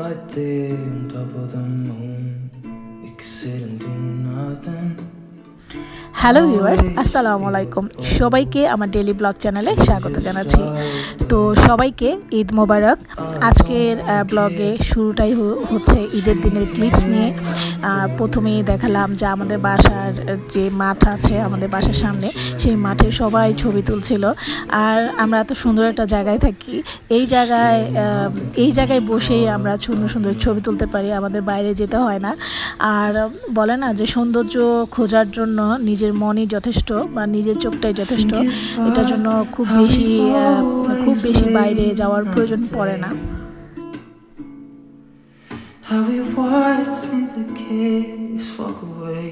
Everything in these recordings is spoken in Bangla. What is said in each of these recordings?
Right there on top of the moon, we could sit and do nothing. Hello viewers আসসালামু আলাইকুম সবাইকে আমার ডেলি ব্লগ চ্যানেলে স্বাগত জানাচ্ছি। তো সবাইকে ঈদ মোবারক। আজকের ব্লগে শুরুটাই হচ্ছে ঈদের দিনের ক্লিপস নিয়ে। প্রথমেই দেখালাম যে আমাদের বাসার যে মাঠ আছে আমাদের বাসার সামনে, সেই মাঠে সবাই ছবি তুলছিল। আর আমরা এত সুন্দর একটা জায়গায় থাকি। এই জায়গায় এই জায়গায় বসেই আমরা সুন্দর সুন্দর ছবি তুলতে পারি। আমাদের বাইরে যেতে হয় না। আর বলে না যে সৌন্দর্য খোঁজার জন্য নিজের মনই যথেষ্ট বা নিজের চোখটাই যথেষ্ট এটার জন্য খুব বেশি খুব বেশি বাইরে যাওয়ার প্রয়োজন পড়ে না। How we watch since the kids walk away.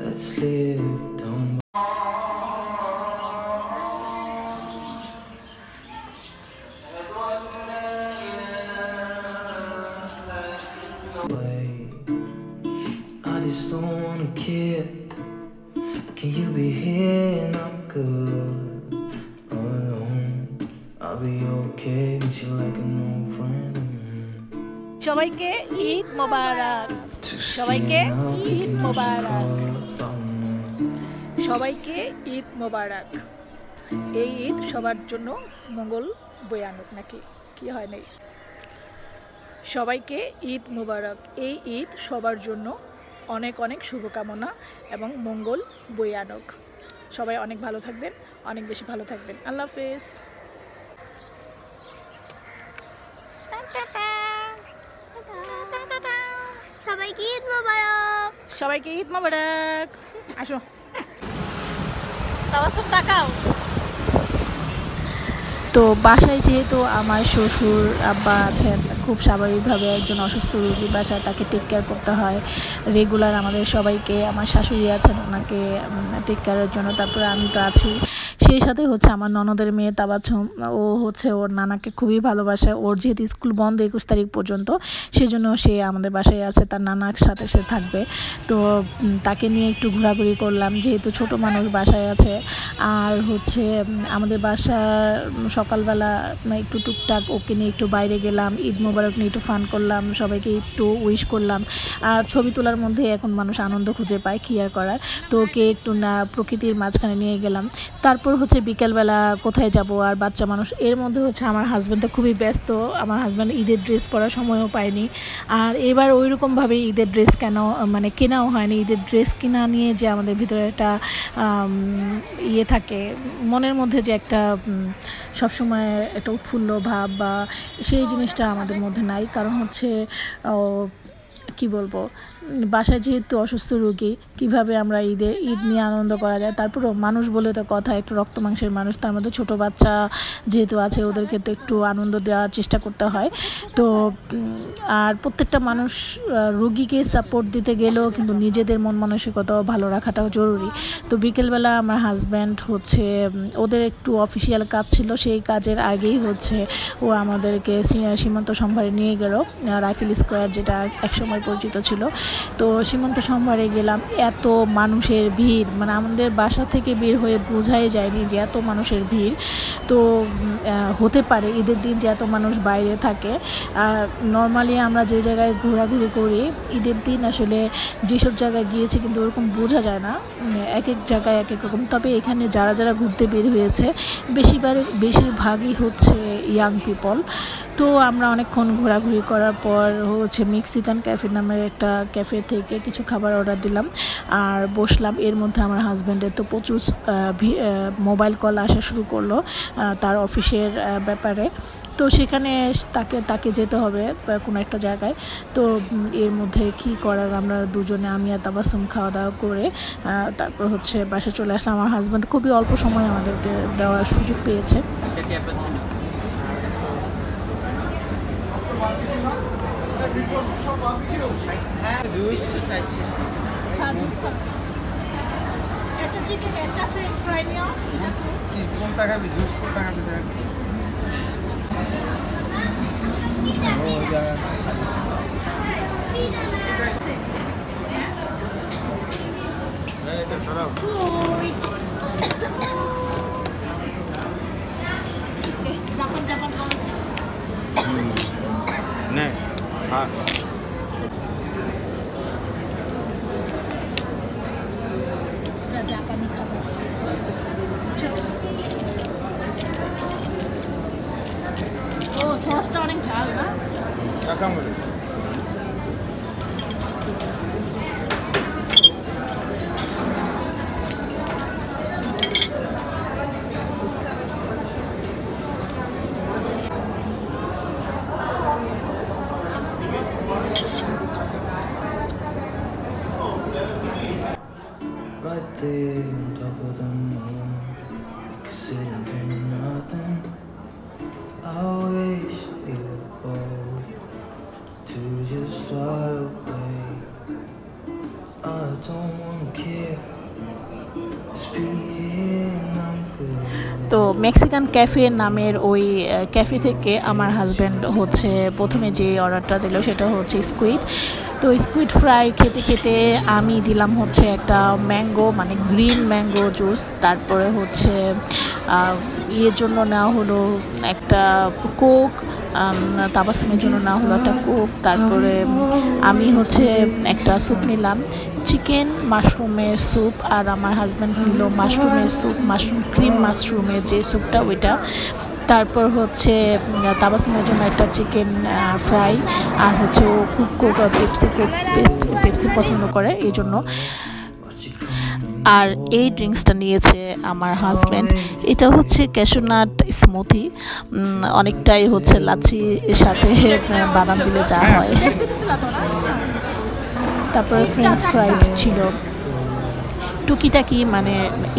Let's live. সবাইকে ঈদ মোবারক। সবাইকে ঈদ মোবারক. সবাইকে ঈদ মোবারক। এই ঈদ সবার জন্য মঙ্গল বয়ে আনুক নাকি? কি হয় নাই? সবাইকে ঈদ মোবারক। এই ঈদ সবার জন্য অনেক অনেক শুভকামনা এবং মঙ্গল বয়ে আনুক। সবাই অনেক ভালো থাকবেন অনেক বেশি ভালো থাকবেন। আল্লাহ হাফেজ সবাইকে ঈদ মোবারক সবাইকে ঈদ মোবারক। আসো। তাকাও। তো বাসায় যেহেতু আমার শ্বশুর আব্বা আছেন খুব স্বাভাবিকভাবে একজন অসুস্থ রোগী বাসায় তাকে টেক কেয়ার করতে হয়। রেগুলার আমাদের সবাইকে আমার শাশুড়ি আছেন ওনাকে টেক কেয়ারের জন্য। তারপরে আমি তো আছি। সেই সাথে হচ্ছে আমার ননদের মেয়ে তাবাছুম। ও হচ্ছে ওর নানাকে খুবই ভালোবাসে। ওর যেহেতু স্কুল বন্ধ একুশ তারিখ পর্যন্ত, সেজন্য সে আমাদের বাসায় আছে, তার নানার সাথে সে থাকবে। তো তাকে নিয়ে একটু ঘোরাঘুরি করলাম, যেহেতু ছোট মানুষ বাসায় আছে। আর হচ্ছে আমাদের বাসা সকালবেলা একটু টুকটাক ওকে নিয়ে একটু বাইরে গেলাম, ঈদ মোবারক নিয়ে একটু ফান করলাম, সবাইকে একটু উইশ করলাম। আর ছবি তোলার মধ্যে এখন মানুষ আনন্দ খুঁজে পায়, কী আর করার? তো ওকে একটু না, প্রকৃতির মাঝখানে নিয়ে গেলাম। তারপর হচ্ছে বিকেলবেলা কোথায় যাব আর বাচ্চা মানুষ, এর মধ্যে হচ্ছে আমার হাজব্যান্ড তো খুবই ব্যস্ত, আমার হাজব্যান্ড ঈদের ড্রেস পরার সময়ও পায়নি। আর এবার ওই রকমভাবে ঈদের ড্রেস কেন মানে কেনাও হয়নি, ঈদের ড্রেস কেনা নিয়ে যে আমাদের ভিতরে একটা ইয়ে থাকে, মনের মধ্যে যে একটা সবসময় একটা উৎফুল্ল ভাব বা সেই জিনিসটা আমাদের মধ্যে নাই। কারণ হচ্ছে কি বলব বাসায় যেহেতু অসুস্থ রোগী, কীভাবে আমরা ঈদে, ঈদ নিয়ে আনন্দ করা যায়? তারপরেও মানুষ বলে তো কথা, একটু রক্ত মাংসের মানুষ, তার মধ্যে ছোটো বাচ্চা যেহেতু আছে, ওদেরকে তো একটু আনন্দ দেওয়ার চেষ্টা করতে হয়। তো আর প্রত্যেকটা মানুষ রোগীকে সাপোর্ট দিতে গেলেও কিন্তু নিজেদের মন মানসিকতাও ভালো রাখাটাও জরুরি। তো বিকেলবেলা আমার হাজব্যান্ড হচ্ছে ওদের একটু অফিসিয়াল কাজ ছিল, সেই কাজের আগেই হচ্ছে ও আমাদেরকে সীমান্ত সম্ভারে নিয়ে গেল রাইফেল স্কোয়ার যেটা একসময় পরিচিত ছিল। তো সীমান্ত সোমবারে গেলাম, এত মানুষের ভিড় মানে আমাদের বাসা থেকে বের হয়ে বোঝাই যায়নি যে এত মানুষের ভিড়। তো হতে পারে ঈদের দিন যে এত মানুষ বাইরে থাকে। আর নর্মালি আমরা যে জায়গায় ঘোরাঘুরি করি, ঈদের দিন আসলে যেসব জায়গায় গিয়েছি কিন্তু ওরকম বোঝা যায় না এক এক জায়গায় এক এক রকম। তবে এখানে যারা যারা ঘুরতে বের হয়েছে বেশিরভাগ বেশিরভাগই হচ্ছে ইয়াং পিপল তো আমরা অনেকক্ষণ ঘোরাঘুরি করার পর হচ্ছে মেক্সিকান ক্যাফে নামের একটা ক্যাফে থেকে কিছু খাবার অর্ডার দিলাম আর বসলাম। এর মধ্যে আমার হাজব্যান্ডের তো প্রচুর মোবাইল কল আসা শুরু করল তার অফিসের ব্যাপারে। তো সেখানে তাকে তাকে যেতে হবে কোনো একটা জায়গায়। তো এর মধ্যে কি করার আমরা দুজনে, আমি আর তাবাসুম খাওয়া দাওয়া করে তারপর হচ্ছে বাসে চলে আসলাম। আমার হাজব্যান্ড খুবই অল্প সময় আমাদেরকে দেওয়ার সুযোগ পেয়েছে। একটা চিকেন একটা ফ্রেঞ্চ ফ্রাই নিও কোনটা খাবি জুস কোনটা খাবি দেখ এটা সরাও হ্যাঁ এটা জাপানি খাবার ও সসটা অনেক ঝাল না away. I don't wanna care. তো মেক্সিকান ক্যাফে নামের ওই ক্যাফে থেকে আমার হাজব্যান্ড হচ্ছে প্রথমে যে অর্ডারটা দিল সেটা হচ্ছে স্কুইড তো স্কুইড ফ্রাই খেতে খেতে আমি দিলাম হচ্ছে একটা ম্যাঙ্গো মানে গ্রিন ম্যাঙ্গো জুস তারপরে হচ্ছে ইয়ের জন্য নেওয়া হলো একটা কোক তাবাসুমের জন্য নেওয়া হলো একটা কোক তারপরে আমি হচ্ছে একটা স্যুপ নিলাম। চিকেন মাশরুমের স্যুপ আর আমার হাজব্যান্ড নিল মাশরুমের স্যুপ মাশরুম ক্রিম মাশরুমের যে স্যুপটা ওইটা। তারপর হচ্ছে জন্য একটা চিকেন ফ্রাই আর হচ্ছে ও খুব কোক পেপসি কোক পেপসি পছন্দ করে এই জন্য. আর এই ড্রিঙ্কসটা নিয়েছে আমার হাজব্যান্ড এটা হচ্ছে ক্যাশোনাট স্মুথি অনেকটাই হচ্ছে লাচ্ছির সাথে বাদাম দিলে যা হয়। তারপরে ফ্রেঞ্চ ফ্রাইড ছিল। টুকিটাকি মানে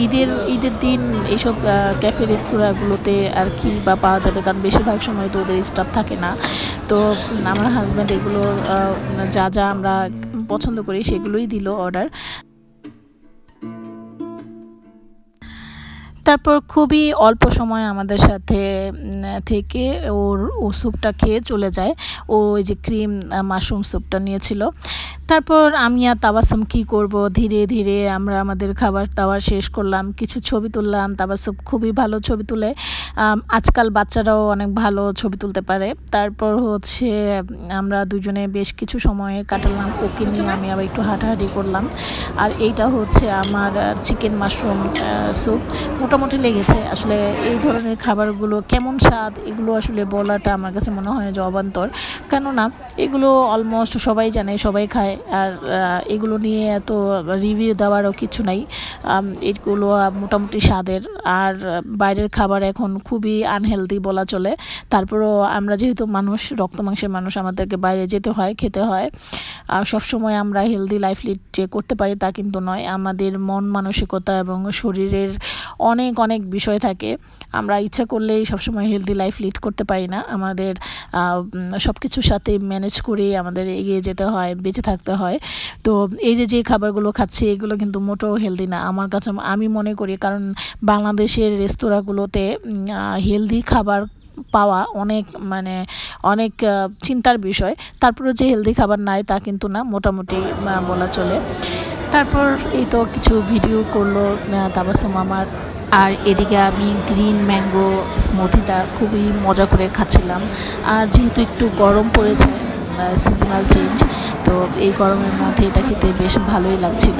ঈদের ঈদের দিন এইসব ক্যাফে রেস্তোরাঁগুলোতে আর কি বা পাওয়া যাবে, কারণ বেশিরভাগ সময় তো ওদের স্টাফ থাকে না। তো আমার হাজব্যান্ড এগুলো যা যা আমরা পছন্দ করি সেগুলোই দিল অর্ডার তারপর খুবই অল্প সময় আমাদের সাথে থেকে ওর ও স্যুপটা খেয়ে চলে যায়। ও ওই যে ক্রিম মাশরুম স্যুপটা নিয়েছিল। তারপর আমি আর তাবাসুম কী করব? ধীরে ধীরে আমরা আমাদের খাবার দাবার শেষ করলাম। কিছু ছবি তুললাম। তাবাসুম খুবই ভালো ছবি তুলে। আজকাল বাচ্চারাও অনেক ভালো ছবি তুলতে পারে। তারপর হচ্ছে আমরা দুজনে বেশ কিছু সময় কাটালাম ওকে নিয়ে আমি আবার একটু হাঁটাহাঁটি করলাম। আর এইটা হচ্ছে আমার চিকেন মাশরুম স্যুপ মোটামুটি লেগেছে। আসলে এই ধরনের খাবারগুলো কেমন স্বাদ এগুলো আসলে বলাটা আমার কাছে মনে হয় যে অবান্তর। কেননা এগুলো অলমোস্ট সবাই জানে সবাই খায়। আর এগুলো নিয়ে এত রিভিউ দেওয়ারও কিছু নাই। এগুলো মোটামুটি স্বাদের। আর বাইরের খাবার এখন খুবই আনহেলদি বলা চলে। তারপরও আমরা যেহেতু মানুষ, রক্ত মাংসের মানুষ, আমাদেরকে বাইরে যেতে হয়, খেতে হয় আর সবসময় আমরা হেলদি লাইফ লিড যে করতে পারি তা কিন্তু নয়। আমাদের মন মানসিকতা এবং শরীরের অনেক অনেক বিষয় থাকে। আমরা ইচ্ছা করলেই সবসময় হেলদি লাইফ লিড করতে পারি না। আমাদের সব কিছুর সাথে ম্যানেজ করে আমাদের এগিয়ে যেতে হয়, বেঁচে থাকতে হয়। তো এই যে যে খাবারগুলো খাচ্ছি, এগুলো কিন্তু মোটেও হেলদি না। আমার কাছে, আমি মনে করি, কারণ বাংলাদেশের রেস্তোরাঁগুলোতে হেলদি খাবার পাওয়া অনেক মানে অনেক চিন্তার বিষয়। তারপরে যে হেলদি খাবার নাই তা কিন্তু না, মোটামুটি বলা চলে। তারপর এই তো কিছু ভিডিও করল তাবাসুম আমার আর এদিকে আমি গ্রিন ম্যাঙ্গো স্মুথিটা খুবই মজা করে খাচ্ছিলাম। আর যেহেতু একটু গরম পড়েছে সিজনাল চেঞ্জ তো এই গরমের মধ্যে এটা খেতে বেশ ভালোই লাগছিল।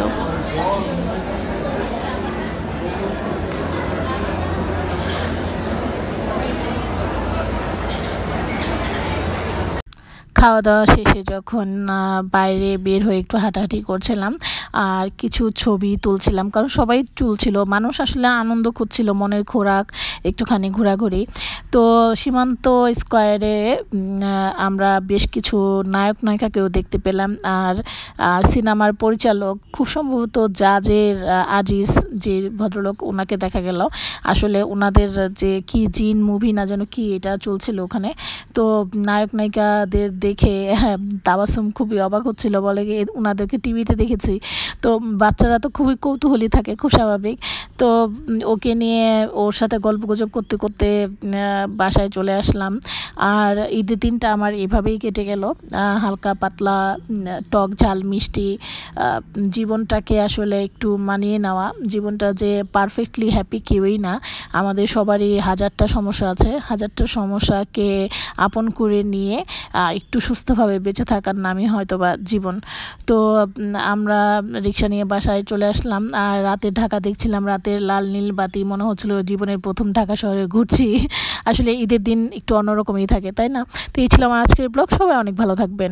খাওয়া দাওয়া শেষে যখন বাইরে বের হয়ে একটু হাঁটাহাঁটি করছিলাম, আর কিছু ছবি তুলছিলাম, কারণ সবাই তুলছিল মানুষ আসলে আনন্দ খুঁজছিল, মনের খোরাক, একটুখানি ঘোরাঘুরি। তো সীমান্ত স্কোয়ারে আমরা বেশ কিছু নায়ক নায়িকাকেও দেখতে পেলাম, আর সিনেমার পরিচালক, খুব সম্ভবত জাজের আজিজ, যে ভদ্রলোক ওনাকে দেখা গেল। আসলে ওনাদের যে কি জিন মুভি না যেন কি এটা চলছিল ওখানে। তো নায়ক নায়িকাদের দেখে হ্যাঁ, তাবাসুম খুবই অবাক হচ্ছিল বলে ওনাদেরকে টিভিতে দেখেছি। তো বাচ্চারা তো খুবই কৌতূহলী থাকে খুব স্বাভাবিক। তো ওকে নিয়ে ওর সাথে গল্প গুজব করতে করতে বাসায় চলে আসলাম। আর ঈদের দিনটা আমার এভাবেই কেটে গেল। হালকা পাতলা টক ঝাল মিষ্টি জীবনটাকে আসলে একটু মানিয়ে নেওয়া। জীবনটা যে পারফেক্টলি হ্যাপি কেউই না। আমাদের সবারই হাজারটা সমস্যা আছে। হাজারটা সমস্যাকে আপন করে নিয়ে একটু একটু সুস্থভাবে বেঁচে থাকার নামই হয়তো বা জীবন। তো আমরা রিক্সা নিয়ে বাসায় চলে আসলাম আর রাতে ঢাকা দেখছিলাম রাতের লাল নীল বাতি, মনে হচ্ছিল জীবনের প্রথম ঢাকা শহরে ঘুরছি। আসলে ঈদের দিন একটু অন্যরকমই থাকে, তাই না? তো এই ছিল আমার আজকের ব্লগ, সবাই অনেক ভালো থাকবেন।